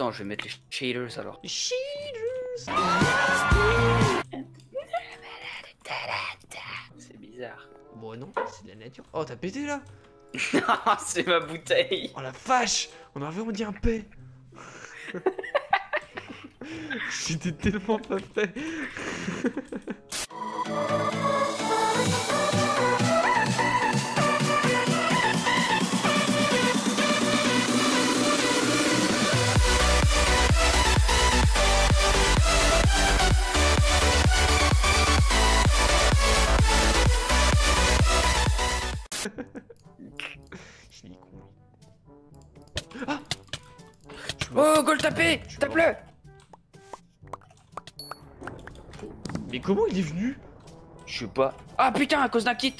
Attends, je vais mettre les shaders alors. C'est bizarre. Bon, non, c'est de la nature. Oh, t'as pété là c'est ma bouteille. Oh la vache On aurait vraiment dit un paix J'étais tellement pas fait L'ai con. Oh, goal tapé Tape-le Mais comment il est venu? Je sais pas. Ah putain, à cause d'un kit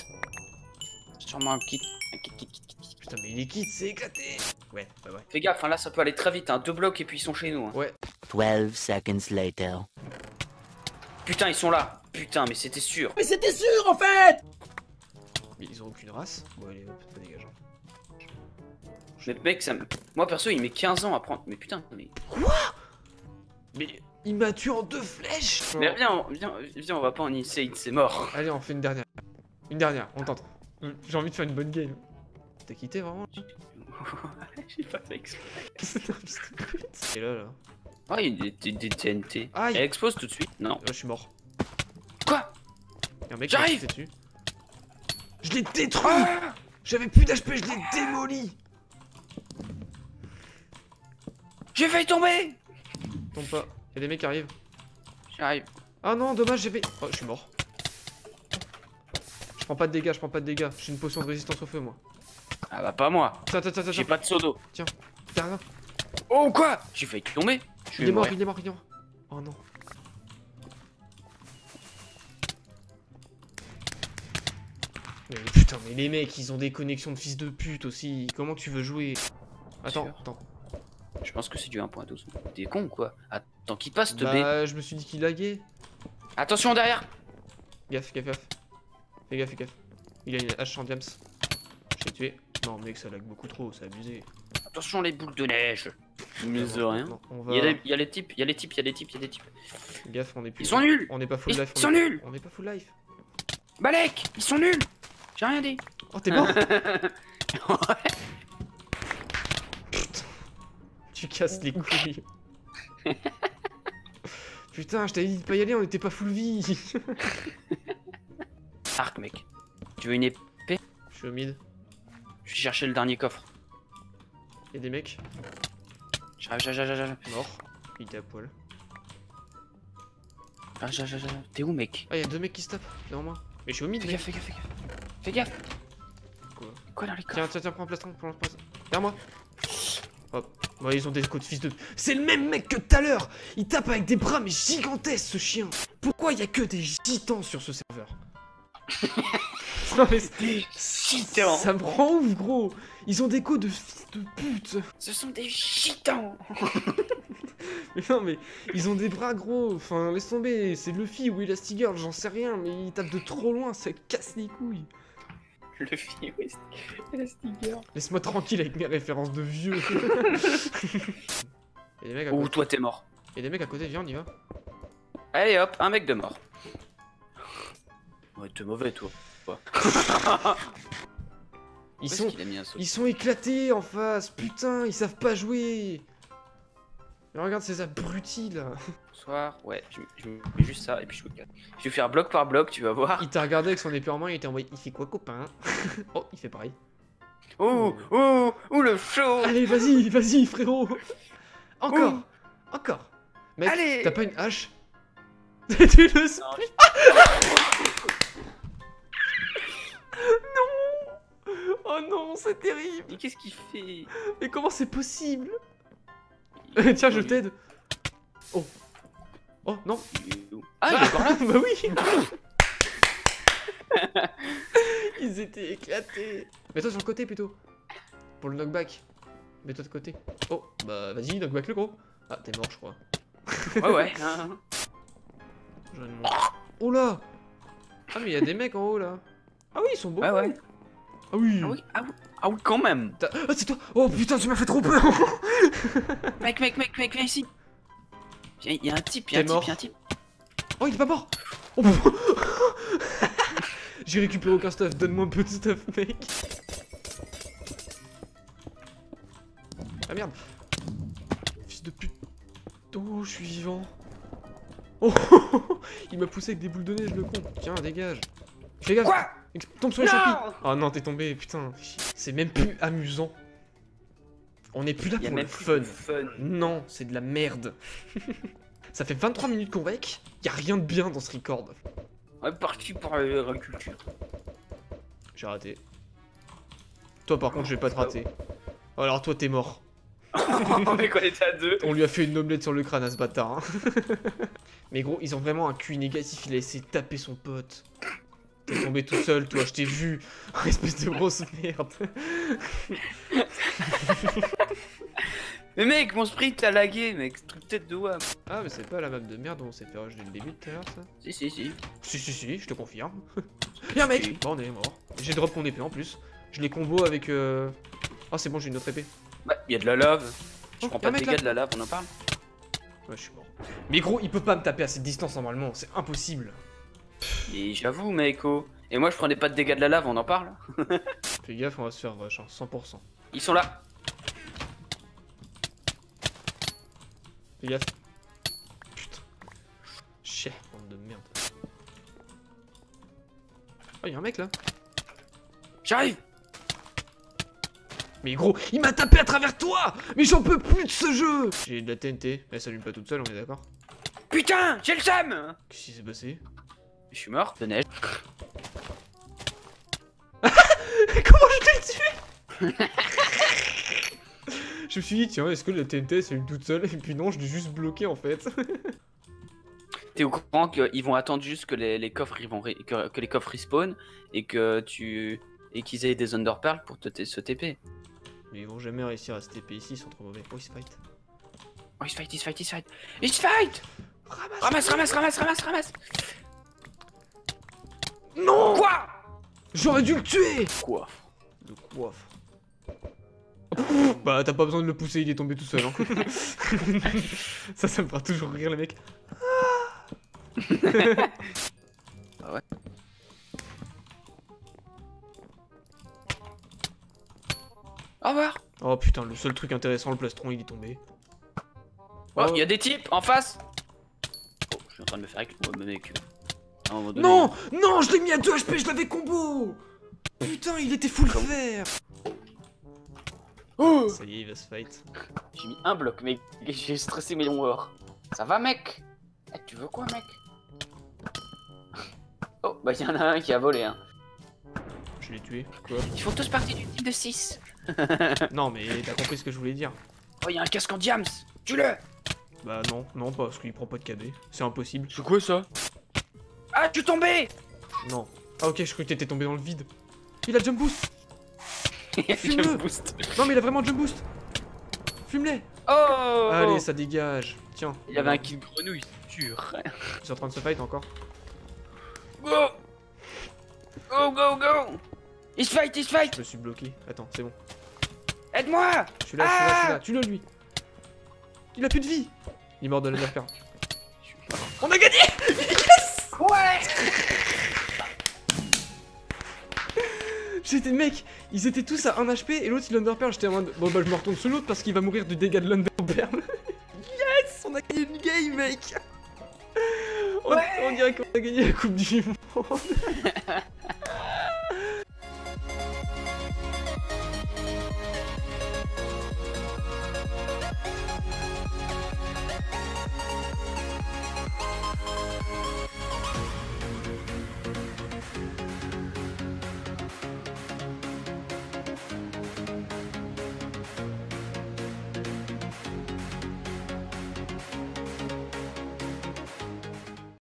Sûrement un kit. Un kit, kit, kit, kit, kit. Putain, mais les kits, c'est éclaté Ouais, ouais, ouais. Fais gaffe, hein, là ça peut aller très vite, hein. deux blocs et puis ils sont chez nous. hein. Ouais, 12 seconds later. Putain, ils sont là Putain, mais c'était sûr mais c'était sûr en fait Mais ils ont aucune race? Bon, allez, hop, dégage. Mais mec, ça me... Moi perso, il met 15 ans à prendre... Mais putain, mais... Mais il m'a tué en deux flèches Mais viens, on- viens, viens, on va pas en insane, c'est mort Allez, on fait une dernière. Une dernière, on tente. J'ai envie de faire une bonne game. T'as quitté vraiment J'ai pas fait exprès. Et là, là. Ah, il y a des, des- des TNT. Aïe. Elle explose tout de suite Non. Là, je suis mort. Quoi Y'a un mec qui dessus. Je l'ai détruit J'avais plus d'HP, je l'ai démoli J'ai failli tomber Tombe pas. Y'a des mecs qui arrivent. J'arrive. Ah non, dommage, j'avais. Oh, je suis mort. Je prends pas de dégâts, je prends pas de dégâts. J'ai une potion de résistance au feu, moi. Ah bah pas moi. Tiens, tiens, tiens, tiens. J'ai pas de seau d'eau. Tiens, T'as rien. Oh quoi? J'ai failli tomber. Je Il est mort, il est mort, il est mort. Oh non. Mais putain, mais les mecs, ils ont des connexions de fils de pute aussi. Comment tu veux jouer? Attends, attends. Je pense que c'est du 1.12. T'es con ou quoi Attends, qui passe te B Bah, je me suis dit qu'il laguait. Attention derrière Gaffe, gaffe, gaffe. Fais gaffe, fais gaffe. Il a une hache en diams. Je l'ai tué. Non, mec, ça lag beaucoup trop, c'est abusé. Attention les boules de neige Mais de rien. Il y, a va. des- il y a les types, il y a les types, il y a les types, il y a des types. Gaffe, on est plus. Ils sont nuls On n'est pas full Ils life. on sont nuls On n'est pas full life. Balek Ils sont nuls J'ai rien dit Oh, t'es mort Tu les couilles. Putain, je t'avais dit de pas y aller, on était pas full vie. Arc mec. Tu veux une épée? Je suis au mid. Je vais chercher le dernier coffre. Y'a des mecs. J'arrive, j'arrive, j'arrive, j'arrive. Mort. Il était à poil. J'arrive, j'arrive, j'arrive. T'es où mec? Ah, y'a deux mecs qui se tapent. Devant moi. Mais je suis au mid, Fais gaffe, fais gaffe, fais gaffe. Fais gaffe Quoi? Quoi dans les coffres? Tiens, tiens, tiens, prends un plastron, prends un plastron. Derrière moi. Hop. Ouais, ils ont des côtes fils de. C'est le même mec que tout à l'heure. Il tape avec des bras, mais gigantesques, ce chien. Pourquoi y a que des gitans sur ce serveur Non, mais c'est- Gitans. Ça me rend ouf, gros. Ils ont des coups de fils de pute. Ce sont des gitans. Mais non, mais ils ont des bras gros. Enfin, laisse tomber, c'est Luffy ou Elastigirl, j'en sais rien, mais ils tapent de trop loin, ça casse les couilles Le c'est Elastigirl. Laisse-moi tranquille avec mes références de vieux côté, toi t'es mort. Y'a des mecs à côté, viens, on y va Allez hop, un mec de mort. Ouais, t'es mauvais toi. Sont, ils sont éclatés en face, putain, ils savent pas jouer Mais regarde ces abrutis là. Bonsoir. Ouais, je, je mets juste ça et puis je me calme. Je vais faire bloc par bloc, tu vas voir. Il t'a regardé avec son épée en main, il était en mode, il fait quoi copain? Oh, il fait pareil. Ouh, ouh, ouh le chaud Allez, vas-y, vas-y frérot. Encore Encore. Mec, Allez. t'as pas une hache? Tu le spray Non. Oh non, c'est terrible. Mais qu'est-ce qu'il fait? Mais comment c'est possible? Tiens, je t'aide. Oh. Oh, non. Ah, il est encore là. Bah oui. Ils étaient éclatés. Mets-toi sur le côté plutôt. Pour le knockback. Mets-toi de côté. Oh, bah vas-y, knockback le gros. Ah, t'es mort, je crois. Ouais, ouais. le montrer. Oh là. Ah, mais il y a des mecs en haut là. Ah oui, ils sont beaux. Ouais, ouais. Ah oui. Ah oui, ah oui, ah oui, quand même. Ah, c'est toi. Oh putain, tu m'as fait trop peur. Mec, mec, mec, mec, viens ici. Viens, il y a un type, il y a un type, mort. il y a un type. Oh, il est pas mort. Oh, J'ai récupéré aucun stuff, donne-moi un peu de stuff, mec. Ah merde. Fils de pute. Oh, je suis vivant. Oh Il m'a poussé avec des boules de neige, le con. Tiens, dégage. Fais gaffe. Quoi? Tombe sur les Oh non, t'es tombé, putain. C'est même plus amusant On est plus là pour le fun non, c'est de la merde. Ça fait 23 minutes qu'on rec, y a rien de bien dans ce record. On est parti pour l'agriculture. J'ai raté. Toi par contre, je vais pas te rater. Oh, Alors toi, t'es mort. on était à deux. On lui a fait une omelette sur le crâne à ce bâtard. hein. Mais gros, ils ont vraiment un QI négatif, il a essayé de taper son pote. T'es tombé tout seul, toi, je t'ai vu. Espèce de grosse merde. Mais mec, mon sprint a lagué, mec. Truc tête de WAM. Ah, mais c'est pas la map de merde dont on s'est fait dès le début tout à l'heure, ça Si, si, si. Si, si, si, je te confirme. Y'a un mec Bon, on est mort. J'ai drop mon épée en plus. Je l'ai combo avec. Euh... Ah, c'est bon, j'ai une autre épée. Bah, il y a de la lave. Je Oh, prends a pas de dégâts de la lave, on en parle Ouais, je suis mort. Mais gros, il peut pas me taper à cette distance normalement, c'est impossible. Et j'avoue, oh. Et moi, je prenais pas de dégâts de la lave, on en parle Fais gaffe, on va se faire rush, hein, 100%. Ils sont là. Fais gaffe. Putain. Chais, bande de merde. Oh, y'a un mec là. J'arrive Mais gros, il m'a tapé à travers toi Mais j'en peux plus de ce jeu J'ai de la TNT, elle s'allume pas toute seule, on est d'accord Putain, j'ai le seum Qu'est-ce qui s'est passé? Je suis mort de neige. Comment je t'ai tué Je me suis dit, tiens, est-ce que la TNT s'allume toute seule Et puis non, je l'ai juste bloqué en fait. T'es au courant qu'ils vont attendre juste que les, les coffres ils vont ré- que, que les coffres respawn et que tu et qu'ils aient des underpearls pour te se TP. Mais ils vont jamais réussir à se TP ici, ils sont trop mauvais. Oh, ils se fight. Oh, il se fight, il se fight, il se fight. Il se fight Ramasse, ramasse, ramasse, ramasse, ramasse Non Quoi J'aurais dû le tuer Quoi Le coiffe. Bah t'as pas besoin de le pousser, il est tombé tout seul. Hein. ça, ça me fera toujours rire les mecs. Ah ouais. Au revoir Oh putain, le seul truc intéressant, le plastron, il est tombé. Oh, Oh. il y a des types en face Oh, je suis en train de me faire avec le mec. À un moment donné- Non Non, je l'ai mis à 2 HP, je l'avais combo Putain, il était full vert Oh Ça y est, il va se fight. J'ai mis un bloc, mec. J'ai stressé mes noirs. Ça va, mec Eh, Tu veux quoi, mec Oh, bah y'en a un qui a volé, hein. Je l'ai tué. Quoi Ils font tous partie du team de 6. Non, mais t'as compris ce que je voulais dire. Oh, y'a un casque en diams Tue-le Bah non, non, parce qu'il prend pas de KB. C'est impossible. C'est quoi ça? Ah, tu es tombé Non. Ah ok, je croyais que t'étais tombé dans le vide. Il a jump boost Fume-le. Jump boost. Non mais il a vraiment jump boost Fume-les Oh Allez, ça dégage. Tiens. Il y avait un kill grenouille, c'est sûr. Ils sont en train de se fight encore. Go Go, go, go Il se fight, il se fight Je me suis bloqué. Attends, c'est bon. Aide-moi Je suis là, je suis là, je suis Ah là. Tue-le lui. Il a plus de vie. Il est mort de la. On a gagné Ouais J'étais mec, ils étaient tous à 1 HP et l'autre il underpearl. J'étais en mode bon bah je me retourne sur l'autre parce qu'il va mourir du dégât de l'underpearl. yes On a gagné une game mec on, Ouais. on dirait qu'on a gagné la coupe du monde